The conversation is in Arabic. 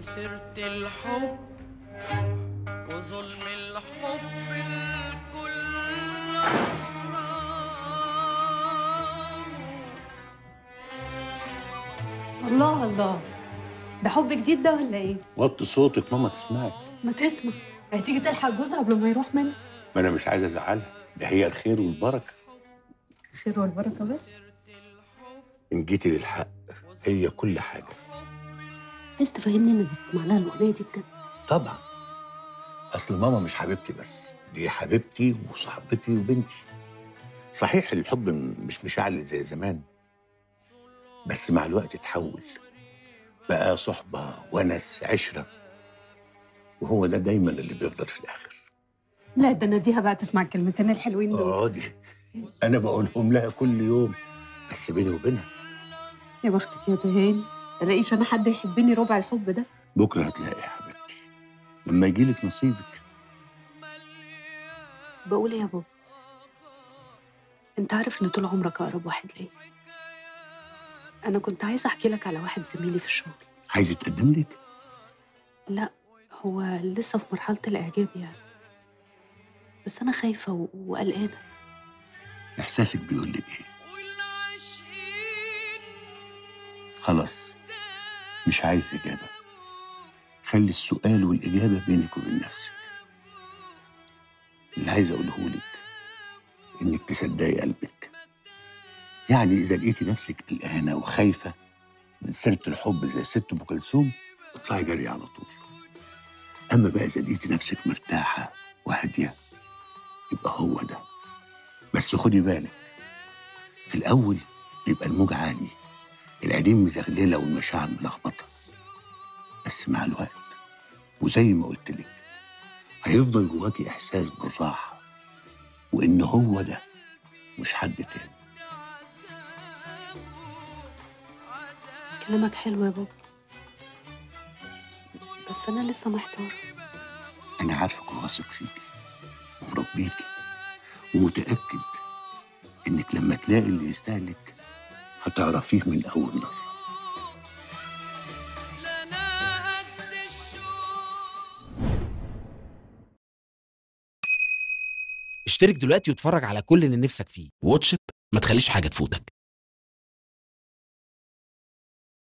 وسيرة الحب وظلم الحب الكل أسرار الله الله. ده حب جديد ده ولا إيه؟ وطي صوتك ماما تسمعك. ما تسمع. هتيجي تلحق جوزها قبل ما يروح منه ما أنا مش عايز أزعلها. ده هي الخير والبركة. خير والبركة بس؟ إن جيتي للحق هي كل حاجة. عايز تفهمني إنك بتسمع لها الأغنية دي بجد؟ طبعا. أصل ماما مش حبيبتي بس دي حبيبتي وصاحبتي وبنتي. صحيح الحب مش مشعل زي زمان بس مع الوقت اتحول. بقى صحبة ونس عشرة وهو ده دايما اللي بيفضل في الآخر. لا ده ناديها بقى تسمع الكلمتين الحلوين دول. آه دي أنا بقولهم لها كل يوم بس بيني وبينها. يا بختك يا دهان. ألاقيش أنا حد يحبني ربع الحب ده؟ بكرة هتلاقي يا حبيبتي. لما يجيلك نصيبك. بقول إيه يا بابا؟ أنت عارف إن طول عمرك أقرب واحد ليا. أنا كنت عايزه أحكي لك على واحد زميلي في الشغل. عايز يتقدم لك؟ لا هو لسه في مرحلة الإعجاب يعني. بس أنا خايفة وقلقانة. إحساسك بيقول إيه؟ والعاشقين خلاص. مش عايز إجابة. خلي السؤال والإجابة بينك وبين نفسك. اللي عايز أقوله لك إنك تصدقي قلبك. يعني إذا لقيتي نفسك قلقانة وخايفة من سيرة الحب زي ست أم كلثوم اطلعي جري على طول. أما بقى إذا لقيتي نفسك مرتاحة وهادية يبقى هو ده. بس خدي بالك في الأول بيبقى الموج عالي. العينين مزغللة والمشاعر ملخبطة. بس مع الوقت وزي ما قلت لك هيفضل جواكي إحساس بالراحة وإن هو ده مش حد تاني. كلامك حلو يا بابا بس أنا لسه محتاره أنا عارفك وواثق فيكي ومربيكي ومتأكد إنك لما تلاقي اللي يستاهلك هتعرفيه من أول نظرة. لنا قد الشوق اشترك دلوقتي واتفرج على كل اللي نفسك فيه. واتش إت، ما تخليش حاجة تفوتك.